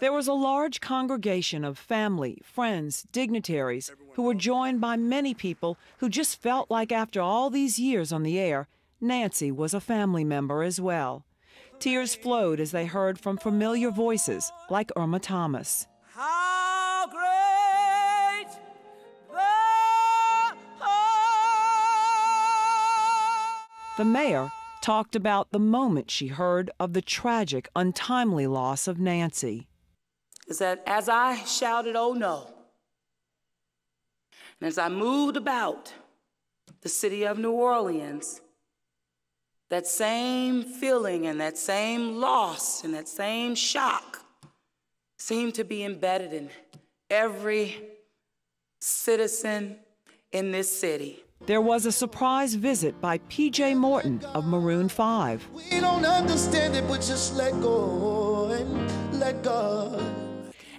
There was a large congregation of family, friends, dignitaries who were joined by many people who just felt like after all these years on the air, Nancy was a family member as well. Tears flowed as they heard from familiar voices like Irma Thomas. How great The mayor talked about the moment she heard of the tragic, untimely loss of Nancy. Is that as I shouted, oh no, and as I moved about the city of New Orleans, that same feeling and that same loss and that same shock seemed to be embedded in every citizen in this city. There was a surprise visit by P.J. Morton of Maroon 5. We don't understand it, but just let go and let God.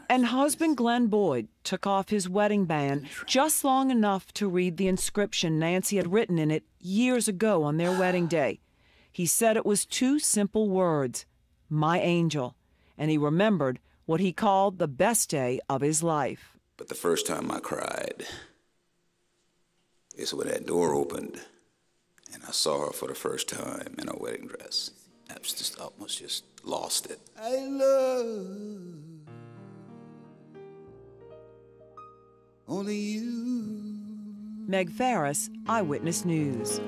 And husband Glynn Boyd took off his wedding band just long enough to read the inscription Nancy had written in it years ago on their wedding day. He said it was two simple words, My angel, and he remembered what he called the best day of his life. But the first time I cried is when that door opened and I saw her for the first time in her wedding dress. I was just almost just lost it. I love only you. Meg Farris, Eyewitness News.